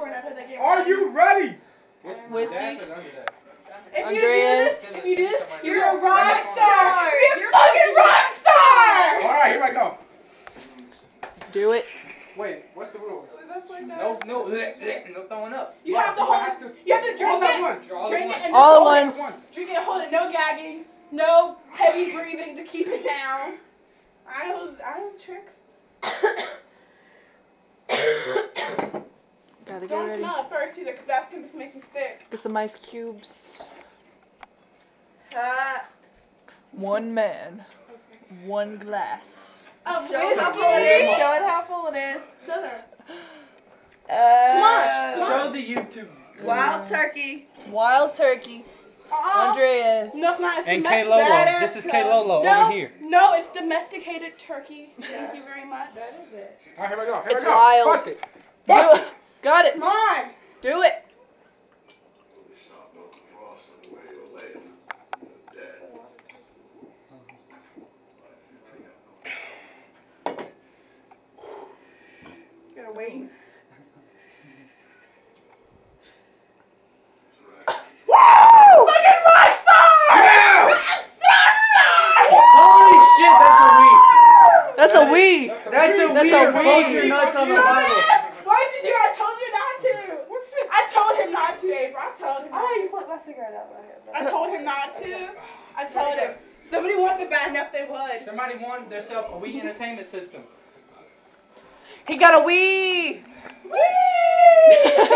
Are you ready? Um, whiskey. Dash or under dash? If you Andreas. do this, if you do this, You're you're a rock star. You're a fucking rock star. All right, here I go. Do it. Wait, what's the rules? No, no, eh, eh, no throwing up. You have to hold. have to- You have to drink All it. once. All at Drink once. it and All at once. once. Drink it, hold it. No gagging. No heavy breathing to keep it down. I know. I know tricks. Gotta get Don't ready. smell it first either, because that's gonna make you sick. Get some ice cubes. Uh, One man. One glass. of Show it how full it is. Show it how full it is. Show them. Uh, Show the YouTube. Wild turkey. Wild turkey. Uh-uh. Andreas. No, it's not. It's And domestic- K Lolo. This is K Lolo no, over here. No, it's domesticated turkey. Thank you very much. That is it. All right, here we go. Here It's we go. wild. Fuck it. Fuck it. Got it. Come on. Do it. Gotta wait. Fucking rock star! Yeah! Rock star! Holy shit, that's a weed. That's a Wii. That's a That's a weed. That's weed. a Both weed. your nuts on the Dumbass! Bible. Why'd you do it? I told you not to. What's this? I told him not to, April. I told him. I Not to. to put my cigarette out my head. I told him not to. I told him. Somebody wants it bad enough, they would. Somebody won themselves a Wii entertainment system. He got a Wii.